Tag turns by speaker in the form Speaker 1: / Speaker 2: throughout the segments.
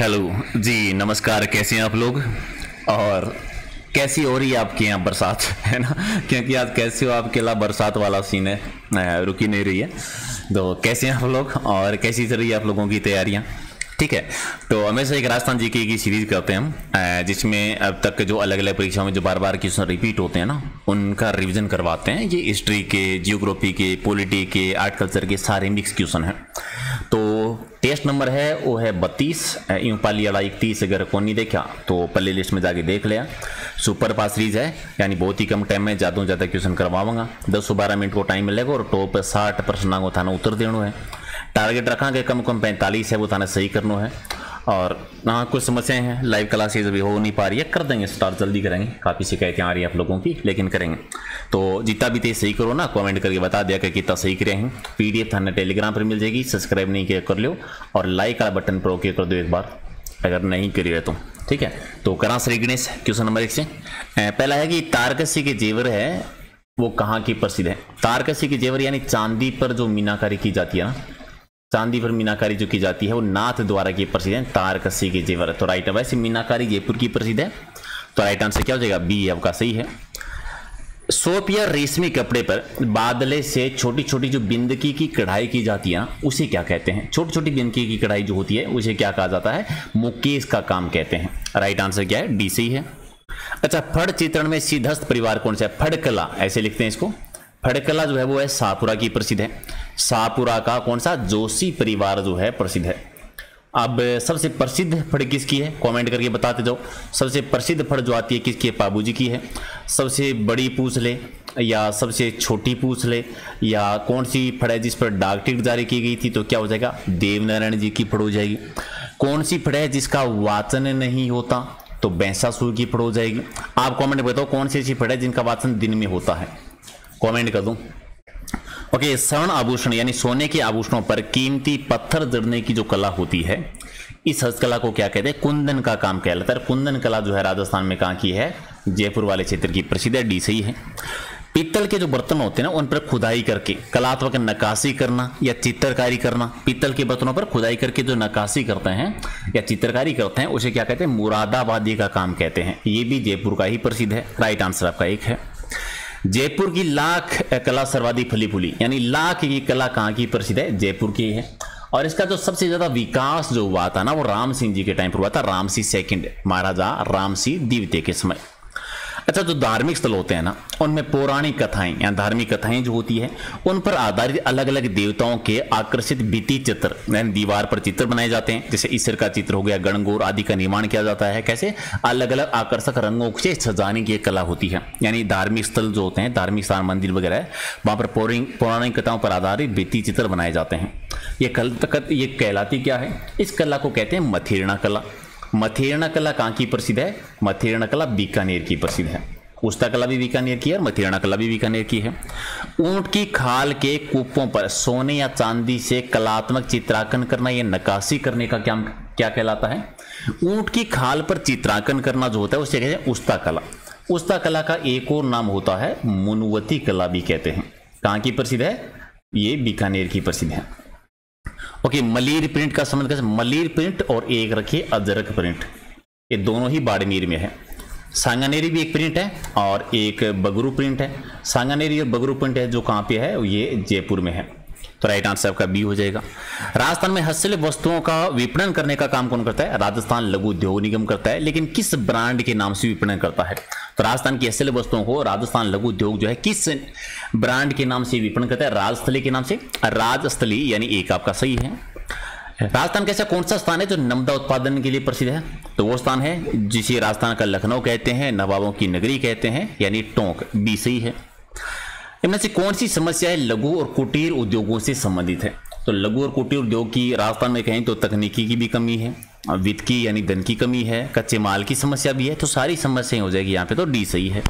Speaker 1: Hello, जी, नमस्कार, कैसे हैं आप लोग? और कैसी हो रही है आपके यहाँ बरसात, है ना? क्योंकि आज कैसे हो आपके अलावा बरसात वाला सीन है रुकी नहीं रही है। तो कैसे हैं आप लोग? और कैसी चल रही है आप लोगों की तैयारियाँ? ठीक है तो हमेशा एक राजस्थान जी की सीरीज़ करते हैं हम जिसमें अब तक जो अलग अलग परीक्षाओं में जो बार बार क्वेश्चन रिपीट होते हैं ना, उनका रिवीजन करवाते हैं। ये हिस्ट्री के जियोग्राफी के पॉलिटी के आर्ट कल्चर के सारे मिक्स क्वेश्चन हैं। तो टेस्ट नंबर है, वो है बत्तीस। यूँ पाली अड़ा इकतीस अगर कौन नहीं देखा तो प्ले लिस्ट में जाके देख लिया। सुपर पास सीरीज़ है, यानी बहुत ही कम टाइम में ज़्यादा ज़्यादा क्वेश्चन करवाऊँगा। दस से बारह मिनट को टाइम मिलेगा और टॉप साठ प्रश्न को थाना उत्तर देना है। टारगेट रखा कि कम कम पैंतालीस है, वो थाना सही करना है। और हाँ कुछ समस्याएँ हैं। लाइव क्लासेज अभी हो नहीं पा रही है। कर देंगे स्टार्ट जल्दी करेंगे। काफ़ी शिकायतें आ रही हैं आप लोगों की, लेकिन करेंगे। तो जितना भी तेज सही करो ना। कमेंट करके बता दिया कि कितना सही करे हैं। पीडीएफ थाने टेलीग्राम पर मिल जाएगी। सब्सक्राइब नहीं किया, कर लो और लाइक वाला बटन पर ओके कर दो एक बार। अगर नहीं करी रहे तो। ठीक है? तो करा श्री गणेश क्वेश्चन नंबर एक से। पहला है कि तारकसी के जेवर है, वो कहाँ की प्रसिद्ध है? तारकसी के जेवर यानी चांदी पर जो मीनाकारी की जाती है ना चांदी पर मीनाकारी जो की जाती है वो नाथ द्वारा की प्रसिद्ध है, तारकसी के जेवर। तो राइट वैसे मीनाकारी जयपुर की प्रसिद्ध है। तो राइट आंसर क्या हो जाएगा? बी आपका सही है। सोप या रेशमी कपड़े पर बादले से छोटी छोटी जो बिंदकी की कढ़ाई की जाती है उसे क्या कहते हैं? छोटी छोटी बिंदकी की कढ़ाई जो होती है, उसे क्या कहा जाता है? मुकेश का काम कहते हैं। राइट आंसर क्या है? डी सही है। अच्छा फड़ चित्रण में सिद्धस्त परिवार कौन सा है? फड़कला, ऐसे लिखते हैं इसको। फड़कला जो है वो है सापुरा की प्रसिद्ध है। सापुरा का कौन सा? जोशी परिवार जो है प्रसिद्ध है। अब सबसे प्रसिद्ध फड़ किसकी है? कमेंट करके बताते जाओ। सबसे प्रसिद्ध फड़ जो आती है किसकी है? पाबू जी की है। सबसे बड़ी पूछ ले या सबसे छोटी पूछ ले या कौन सी फड़ है जिस पर डाक टिकट जारी की गई थी तो क्या हो जाएगा? देवनारायण जी की फड़ हो जाएगी। कौन सी फड़ है जिसका वाचन नहीं होता तो बैंसासुर की फड़ हो जाएगी। आप कमेंट बताओ कौन सी ऐसी फड़ है जिनका वाचन दिन में होता है? कमेंट कर दूँ। ओके स्वर्ण आभूषण, यानी सोने के आभूषणों पर कीमती पत्थर जड़ने की जो कला होती है, इस हस्तकला को क्या कहते हैं? कुंदन का काम कहलाता है। कुंदन कला जो है राजस्थान में कहाँ की है? जयपुर वाले क्षेत्र की प्रसिद्ध है डी सही है पीतल के जो बर्तन होते हैं ना, उन पर खुदाई करके, कलात्मक नक्काशी करना या चित्रकारी करना, पीतल के बर्तनों पर खुदाई करके जो नक्काशी करते हैं या चित्रकारी करते हैं, उसे क्या कहते हैं? मुरादाबादी का काम कहते हैं। ये भी जयपुर का ही प्रसिद्ध है राइट आंसर आपका एक है। जयपुर की लाख कला सर्वाधिक फली फूली यानी लाख की कला कहाँ की प्रसिद्ध है? जयपुर की है और इसका जो सबसे ज़्यादा विकास जो हुआ था ना, वो राम सिंह जी के टाइम पर हुआ था, राम सिंह सेकंड महाराजा राम सिंह द्वितीय के समय। अच्छा जो धार्मिक स्थल होते हैं ना, उनमें पौराणिक कथाएँ या धार्मिक कथाएँ जो होती है, उन पर आधारित अलग अलग देवताओं के आकर्षित भित्ति चित्र, यानी दीवार पर चित्र बनाए जाते हैं। जैसे ईश्वर का चित्र हो गया, गणगौर आदि का निर्माण किया जाता है। कैसे? अलग अलग आकर्षक रंगों से सजाने की एक कला होती है। यानी धार्मिक स्थल जो होते हैं, धार्मिक स्थान, मंदिर वगैरह, वहाँ पर पौराणिक कथाओं पर आधारित भित्ति चित्र बनाए जाते हैं। ये कल तक, ये कहलाती क्या है? इस कला को कहते हैं मथेरणा कला। मथेरणा कला कहाँ की प्रसिद्ध है? मथेरणा कला बीकानेर की प्रसिद्ध है। उस्ता कला भी बीकानेर की है और मथेरणा कला भी बीकानेर की है। ऊँट की खाल के कूपों पर सोने या चांदी से कलात्मक चित्रांकन करना, या नकाशी करने का क्या क्या कहलाता है? ऊँट की खाल पर चित्रांकन करना जो होता है, उसे कहते हैं उस्ता कला। उस्ता कला का एक और नाम होता है मुनवती कला भी कहते हैं। कहाँ की प्रसिद्ध है? ये बीकानेर की प्रसिद्ध है। ओके मलीर प्रिंट का संबंध कैसे? मलीर प्रिंट और एक रखिए अजरक प्रिंट ये दोनों ही बाड़मेर में है. सांगानेरी भी एक प्रिंट है और एक बगरू प्रिंट है. सांगानेरी और बगरू प्रिंट है जो कहाँ पे है? ये जयपुर में है. तो राइट आंसर आपका बी हो जाएगा. राजस्थान में हस्तशिल्प वस्तुओं का विपणन करने का काम कौन करता है? राजस्थान लघु उद्योग निगम करता है, लेकिन किस ब्रांड के नाम से विपणन करता है? तो राजस्थान की असल वस्तुओं को राजस्थान लघु उद्योग जो है, किस ब्रांड के नाम से विपणन करता है? राजस्थली के नाम से? राजस्थली यानी एक आपका सही है। राजस्थान का ऐसा कौन सा स्थान है जो नमदा उत्पादन के लिए प्रसिद्ध है? तो वो स्थान है जिसे राजस्थान का लखनऊ कहते हैं, नवाबों की नगरी कहते हैं, यानी टोंक बी सही है। इनमें से कौन सी समस्या है? लघु और कुटीर उद्योगों से संबंधित है। तो लघु और कुटीर उद्योग की राजस्थान में कहें तो तकनीकी की भी कमी है। वित्त की यानी धन की कमी है, कच्चे माल की समस्या भी है तो सारी समस्याएँ हो जाएगी यहाँ पे तो डी सही है।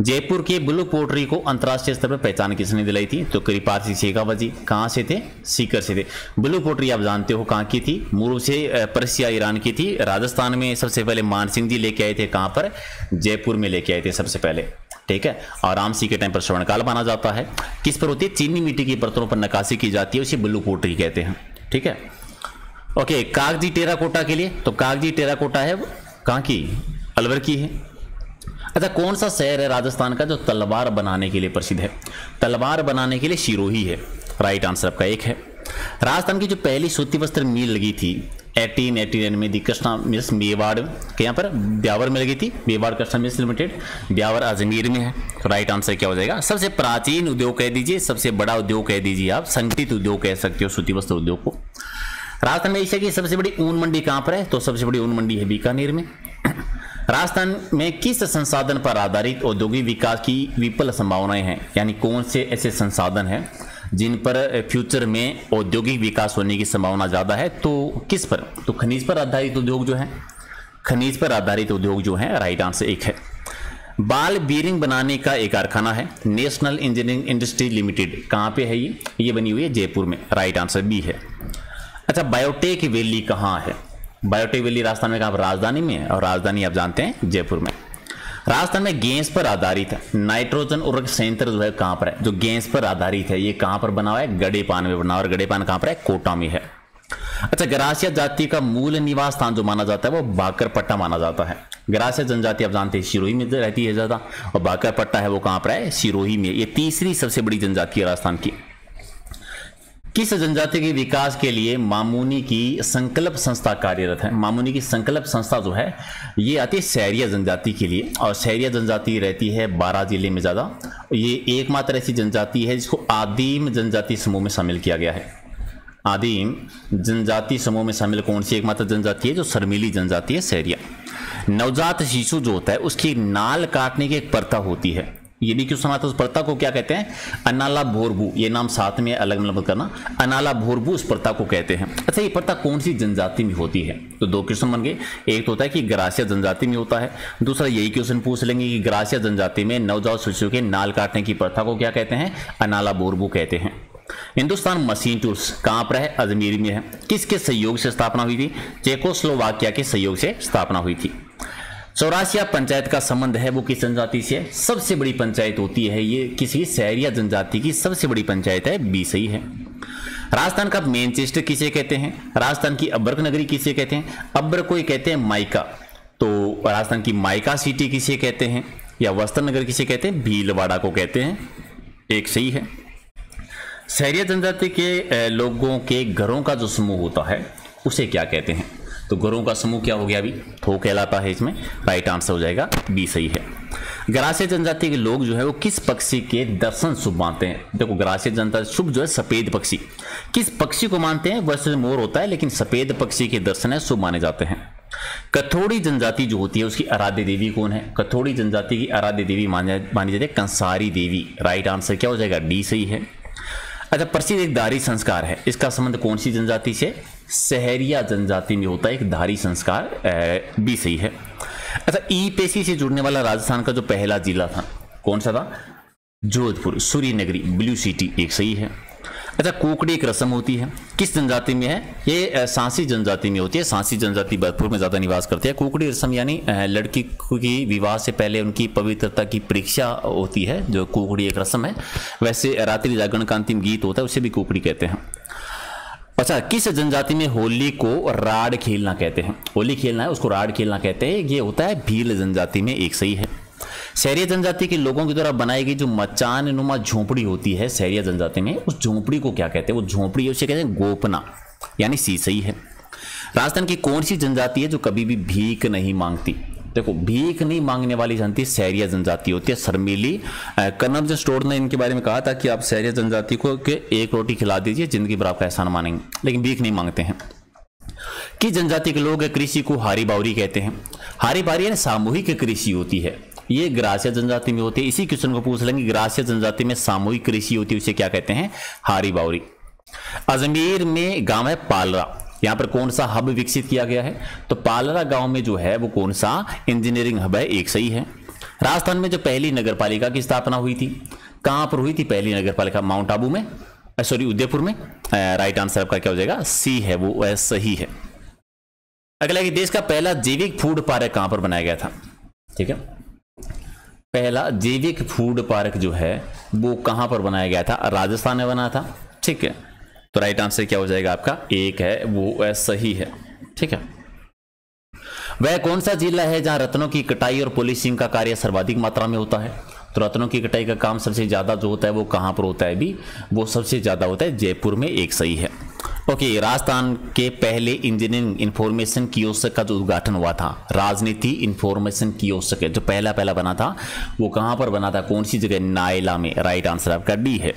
Speaker 1: जयपुर के ब्लू पोट्री को अंतर्राष्ट्रीय स्तर पर पहचान किसने दिलाई थी? तो कृपाल सिंह शेखावत जी कहाँ से थे? सीकर से थे। ब्लू पोट्री आप जानते हो कहाँ की थी? मूल से परसिया, ईरान की थी। राजस्थान में सबसे पहले मान सिंह जी लेके आए थे कहाँ पर? जयपुर में लेके आए थे सबसे पहले। ठीक है? और राम सिंह के टाइम पर स्वर्णकाल माना जाता है। किस पर होती है? चीनी मिट्टी की बर्तनों पर नकाशी की जाती है, उसे ब्लू पोट्री कहते हैं। ठीक है? ओके कागज़ी टेराकोटा के लिए तो कागज़ी टेराकोटा है कहाँ की? अलवर की है। अच्छा कौन सा शहर है राजस्थान का जो तलवार बनाने के लिए प्रसिद्ध है? तलवार बनाने के लिए शिरोही है राइट आंसर आपका एक है। राजस्थान की जो पहली सूती वस्त्र मिल लगी थी 1889 में दी कृष्णा मिल्स मेवाड़ के, यहाँ पर ब्यावर में लगी थी, मेवाड़ कृष्णा मिल्स लिमिटेड, ब्यावर अजमेर में है राइट आंसर क्या हो जाएगा? सबसे प्राचीन उद्योग कह दीजिए, सबसे बड़ा उद्योग कह दीजिए आप, संगठित उद्योग कह सकते हो सूती वस्त्र उद्योग को। राजस्थान में एशिया की सबसे बड़ी ऊन मंडी कहाँ पर है? तो सबसे बड़ी ऊन मंडी है बीकानेर में। राजस्थान में किस संसाधन पर आधारित औद्योगिक विकास की विपुल संभावनाएँ हैं? यानी कौन से ऐसे संसाधन हैं जिन पर फ्यूचर में औद्योगिक विकास होने की संभावना ज़्यादा है? तो किस पर? तो खनिज पर आधारित उद्योग जो है। खनिज पर आधारित उद्योग जो है, राइट आंसर एक है। बाल बीरिंग बनाने का एक कारखाना है, नेशनल इंजीनियरिंग इंडस्ट्री लिमिटेड। कहाँ पे है ये? ये बनी हुई है जयपुर में, राइट आंसर बी है। अच्छा बायोटेक वैली कहाँ है? बायोटेक वैली राजस्थान में कहा? राजधानी में है और राजधानी आप जानते हैं जयपुर में। राजस्थान में गैस पर आधारित है। नाइट्रोजन उर्वरक संयंत्र जो है, कहाँ पर है? जो गैस पर आधारित है, ये कहाँ पर बना हुआ है? गड़े पान में बना हुआ और गड़े पान कहाँ पर है? कोटा में है। अच्छा गरासिया जाति का मूल निवास स्थान जो माना जाता है, वो बाकरपट्टा माना जाता है। गरासिया जनजाति आप जानते हैं, सिरोही में रहती है ज़्यादा, और बाकरपट्टा है वो कहाँ पर है? सिरोही में। ये तीसरी सबसे बड़ी जनजाति है राजस्थान की। किस जनजाति के विकास के लिए मामूनी की संकल्प संस्था कार्यरत है। मामूनी की संकल्प संस्था जो है, ये आती है शहरिया जनजाति के लिए। और शहरिया जनजाति रहती है बारह ज़िले में ज़्यादा। ये एकमात्र ऐसी जनजाति है जिसको आदिम जनजाति समूह में शामिल किया गया है। आदिम जनजाति समूह में शामिल कौन सी एकमात्र जनजाति है? जो शर्मीली जनजाति है, शहरिया। नवजात शिशु जो होता है, उसकी नाल काटने की एक प्रथा होती है। ये भी क्यों था उस प्रथा को क्या कहते हैं? अनाला भोरबू ये नाम साथ में अलग मतलब करना। अनाला भोरबू उस प्रथा को कहते हैं। अच्छा ये प्रथा कौन सी जनजाति में होती है? तो दो क्वेश्चन बन गए। एक तो होता है कि ग्रासिया जनजाति में होता है। दूसरा यही क्वेश्चन पूछ लेंगे कि ग्रासिया जनजाति में नवजात शिशु के नाल काटने की प्रथा को क्या कहते हैं? अनाला बोरबू कहते हैं। हिंदुस्तान मशीन टूल्स कहाँ पर है? अजमेर में है। किसके सहयोग से स्थापना हुई थी? चेकोस्लोवाकिया के सहयोग से स्थापना हुई थी। चौरासिया पंचायत का संबंध है वो किस जनजाति से सबसे बड़ी पंचायत होती है ये किसी शहरिया जनजाति की सबसे बड़ी पंचायत है बी सही है। राजस्थान का मैनचेस्टर किसे कहते हैं? राजस्थान की अब्रक नगरी किसे कहते हैं? अब्र को कहते हैं माइका। तो राजस्थान की माइका सिटी किसे कहते हैं? या वस्त्र नगर किसे कहते हैं? भीलवाड़ा को कहते हैं। एक सही है। शहरिया जनजाति के लोगों के घरों का जो समूह होता है, उसे क्या कहते हैं? तो गुरुओं का समूह क्या हो गया अभी? थो कहलाता है इसमें राइट आंसर हो जाएगा बी सही है। ग्रासीय जनजाति के लोग जो है वो किस पक्षी के दर्शन शुभ मानते हैं? देखो ग्रासीय जनता शुभ जो है सफ़ेद पक्षी। किस पक्षी को मानते हैं? वैसे मोर होता है, लेकिन सफ़ेद पक्षी के दर्शन है, शुभ माने जाते हैं। कथोड़ी जनजाति जो होती है, उसकी आराध्य देवी कौन है? कथोड़ी जनजाति की आराध्य देवी मानी जाती है कंसारी देवी। राइट आंसर क्या हो जाएगा? डी सही है। अच्छा प्रसिद्ध एक दारी संस्कार है। इसका संबंध कौन सी जनजाति से? शहरिया जनजाति में होता है, एक धारी संस्कार भी सही है अच्छा ई पेशी से जुड़ने वाला राजस्थान का जो पहला जिला था, कौन सा था? जोधपुर सूर्य नगरी ब्लू सिटी, एक सही है अच्छा कुकड़ी एक रस्म होती है। किस जनजाति में है? ये सांसी जनजाति में होती है। सांसी जनजाति भरतपुर में ज़्यादा निवास करती है। कुकड़ी रस्म यानी लड़की की विवाह से पहले उनकी पवित्रता की परीक्षा होती है, जो कुकड़ी एक रस्म है। वैसे रात्रि जागरण का अंतिम गीत होता है, उसे भी कुकड़ी कहते हैं। अच्छा किस जनजाति में होली को राड खेलना कहते हैं? होली खेलना है, उसको राड खेलना कहते हैं। ये होता है भील जनजाति में, एक सही है। शहरी जनजाति के लोगों के द्वारा बनाई गई जो मचान नुमा झोंपड़ी होती है शहरिया जनजाति में, उस झोंपड़ी को क्या कहते हैं? वो झोंपड़ी उसे कहते हैं गोपना, यानी सी सही है। राजस्थान की कौन सी जनजाति है जो कभी भी भीख नहीं मांगती? देखो, भीख नहीं मांगने वाली जनती सैरिया जनजाति होती है, शर्मीली। कन्नम स्टोर ने इनके बारे में कहा था कि आप सैरिया जनजाति को के एक रोटी खिला दीजिए, ज़िंदगी भर आपका एहसान मानेंगे, लेकिन भीख नहीं मांगते हैं। किस जनजाति के लोग कृषि को हारी बावरी कहते हैं। हारी बावरी यानी सामूहिक कृषि होती है। ये ग्रासिया जनजाति में होती है। इसी क्वेश्चन को पूछ लेंगे ग्रासिया जनजाति में सामूहिक कृषि होती है, उसे क्या कहते हैं? हारी बावरी। अजमेर में गाँव है पालरा। यहाँ पर कौन सा हब विकसित किया गया है? तो पालरा गाँव में जो है, वो कौन सा इंजीनियरिंग हब है? एक सही है। राजस्थान में जो पहली नगर पालिका की स्थापना हुई थी, कहाँ पर हुई थी पहली नगर पालिका माउंट आबू में? सॉरी उदयपुर में? राइट आंसर आपका क्या हो जाएगा? सी है, वो सही है। अगला कि देश का पहला जैविक फ़ूड पार्क कहाँ पर बनाया गया था? ठीक है? पहला जैविक फ़ूड पार्क जो है, वो कहाँ पर बनाया गया था? राजस्थान में बना था। ठीक है? तो राइट आंसर क्या हो जाएगा आपका? एक है, वो सही है। ठीक है? वह कौन सा जिला है जहाँ रत्नों की कटाई और पॉलिशिंग का कार्य सर्वाधिक मात्रा में होता है? तो रत्नों की कटाई का काम सबसे ज़्यादा जो होता है, वो कहाँ पर होता है भी वो सबसे ज़्यादा होता है जयपुर में, एक सही है। ओके okay, राजस्थान के पहले इंजीनियरिंग इंफॉर्मेशन कियोस्क का जो उद्घाटन हुआ था राजनीति इंफॉर्मेशन कियोस्क जो पहला पहला बना था वो कहाँ पर बना था? कौन सी जगह? नायला में राइट आंसर आपका डी है।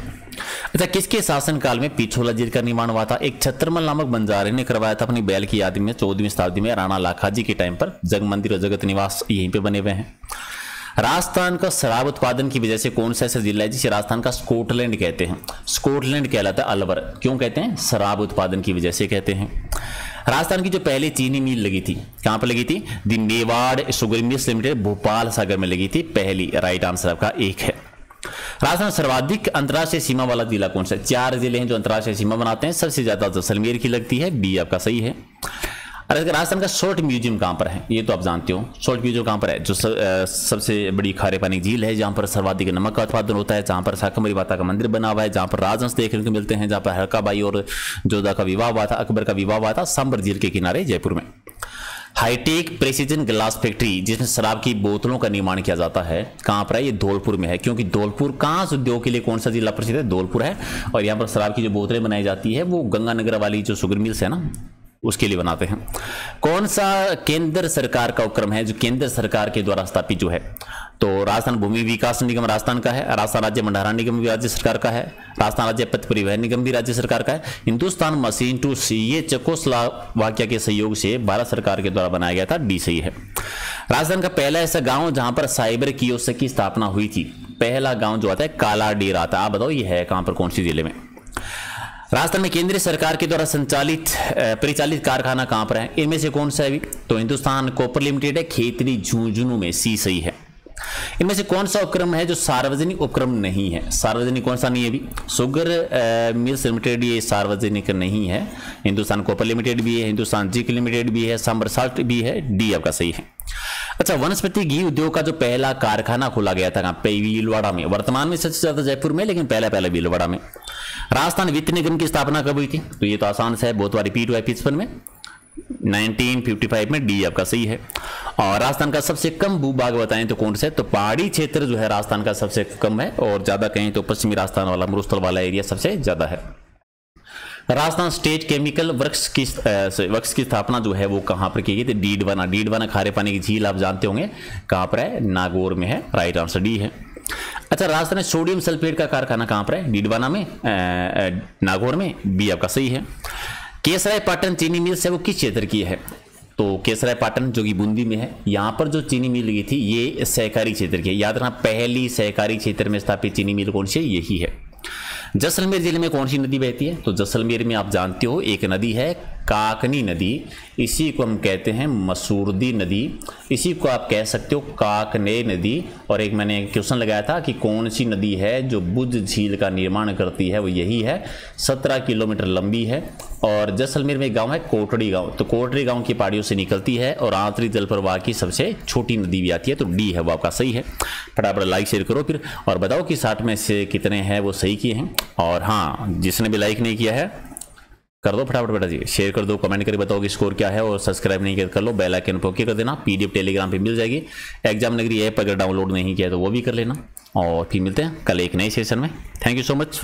Speaker 1: अच्छा किसके शासनकाल में पिछोला जीत का निर्माण हुआ था? एक छत्रमल नामक बंजारे ने करवाया था अपनी बैल की याद में चौदहवीं शताब्दी में राणा लाखा जी के टाइम पर जग मंदिर और जगत निवास यहीं पे बने हुए हैं। राजस्थान का शराब उत्पादन की वजह से कौन सा ऐसा जिला है जिसे राजस्थान का स्कॉटलैंड कहते हैं? स्कॉटलैंड कहलाता है अलवर। क्यों कहते हैं? शराब उत्पादन की वजह से कहते हैं। राजस्थान की जो पहली चीनी मिल लगी थी, कहाँ पर लगी थी? The Mewar sugar mills limited, Bhopal Sagar में लगी थी। पहली राइट आंसर आपका एक है। राजस्थान सर्वाधिक अंतर्राष्ट्रीय सीमा वाला जिला कौन सा चार ज़िले हैं जो अंतर्राष्ट्रीय सीमा बनाते हैं। सबसे ज़्यादा जैसलमेर की लगती है, बी आपका सही है। अरे राजस्थान का शॉर्ट म्यूज़ियम कहाँ पर है ये तो आप जानते हो। शॉर्ट म्यूज़ियम कहाँ पर है? जो सब, आ, सबसे बड़ी खारे पानी झील है जहाँ पर सर्वाधिक नमक का उत्पादन होता है जहाँ पर शाकमरी माता का मंदिर बना हुआ है जहाँ पर राजहंस देखने को मिलते हैं जहाँ पर हल्का बाई और जोधा का विवाह हुआ था अकबर का विवाह हुआ था सांबर झील के किनारे जयपुर में। हाईटेक प्रेसिजन ग्लास फैक्ट्री जिसमें शराब की बोतलों का निर्माण किया जाता है कहाँ पर है? ये धौलपुर में है क्योंकि धौलपुर कहाँ से उद्योग के लिए कौन सा जिला प्रसिद्ध है? धौलपुर है। और यहाँ पर शराब की जो बोतलें बनाई जाती है वो गंगानगर वाली जो शुगर मिल्स है ना उसके लिए बनाते हैं। कौन सा केंद्र सरकार का उपक्रम है जो केंद्र सरकार के द्वारा स्थापित जो है? तो राजस्थान भूमि विकास निगम राजस्थान का है, राजस्थान राज्य भंडारण निगम भी राज्य सरकार का है, राजस्थान राज्य पथ परिवहन निगम भी राज्य सरकार का है। हिंदुस्तान मशीन टू सी ये चकोस्लावाकिया के सहयोग से भारत सरकार के द्वारा बनाया गया था, डी सही है। राजस्थान का पहला ऐसा गाँव जहाँ पर साइबर कियोस्क की स्थापना हुई थी। पहला गाँव जो आता है काला डेरा था आप बताओ, ये है कहाँ पर, कौन सी ज़िले में? राजस्थान में केंद्रीय सरकार के द्वारा संचालित परिचालित कारखाना कहाँ पर है? इनमें से कौन सा है भी तो हिंदुस्तान कॉपर लिमिटेड है, खेतरी झुंझुनू में सी सही है। इनमें से कौन सा उपक्रम है जो सार्वजनिक उपक्रम नहीं है? सार्वजनिक कौन सा नहीं है भी सुगर मिल्स लिमिटेड ये सार्वजनिक नहीं है। हिंदुस्तान कॉपर लिमिटेड भी है, हिंदुस्तान जिक लिमिटेड भी है सांबर साल्ट भी है डी आपका सही है। अच्छा वनस्पति घी उद्योग का जो पहला कारखाना खोला गया था भीलवाड़ा में। वर्तमान में सबसे ज़्यादा जयपुर में, लेकिन पहला पहला भीलवाड़ा में। राजस्थान वित्त निगम की स्थापना कब हुई थी? तो ये तो आसान से है, बहुत बार रिपीट हुआ है पिछपन में। 1955 में डी आपका सही है। और राजस्थान का सबसे कम भूभाग बताएँ तो कौन से? तो पहाड़ी क्षेत्र जो है राजस्थान का सबसे कम है, और ज़्यादा कहें तो पश्चिमी राजस्थान वाला, मरुस्थल वाला एरिया सबसे ज़्यादा है। राजस्थान स्टेट केमिकल वर्क्स की वर्क्स की स्थापना जो है वो कहाँ पर की गई थी? डीडवाना। डीडवाना खारे पानी की झील आप जानते होंगे। कहाँ पर है? नागौर में है। राइट आंसर डी है। अच्छा राजस्थान सोडियम सल्फेट का कारखाना कहाँ पर है? डीडवाना में नागौर में। बी आपका सही है। केसराय पाटन चीनी मिल से वो किस क्षेत्र की है? तो केसराय पाटन जो कि बूंदी में है, यहाँ पर जो चीनी मिल गई थी, ये सहकारी क्षेत्र की है। याद रखना, पहली सहकारी क्षेत्र में स्थापित चीनी मिल कौन सी यही है। जैसलमेर ज़िले में कौन सी नदी बहती है? तो जैसलमेर में आप जानते हो, एक नदी है काकनी नदी, इसी को हम कहते हैं मसूरदी नदी। इसी को आप कह सकते हो काकने नदी। और एक मैंने क्वेश्चन लगाया था कि कौन सी नदी है जो बुज झील का निर्माण करती है, वो यही है। सत्रह किलोमीटर लंबी है और जैसलमेर में एक गाँव है, कोटड़ी गाँव। तो कोटड़ी गाँव की पहाड़ियों से निकलती है और आंतरिक जल प्रवाह की सबसे छोटी नदी भी आती है तो डी है, वो आपका सही है। फटाफट लाइक शेयर करो फिर। और बताओ कि साठ में से कितने हैं, वो सही किए हैं। और हाँ जिसने भी लाइक नहीं किया है कर दो फटाफट बेटा जी। शेयर कर दो कमेंट करके बताओ कि स्कोर क्या है और सब्सक्राइब नहीं कर लो बेल आइकन पर कर देना पीडीएफ टेलीग्राम पे मिल जाएगी। एग्ज़ाम नगरी ऐप अगर डाउनलोड नहीं किया तो वो भी कर लेना। और फिर मिलते हैं कल एक नए सेशन में। Thank you so much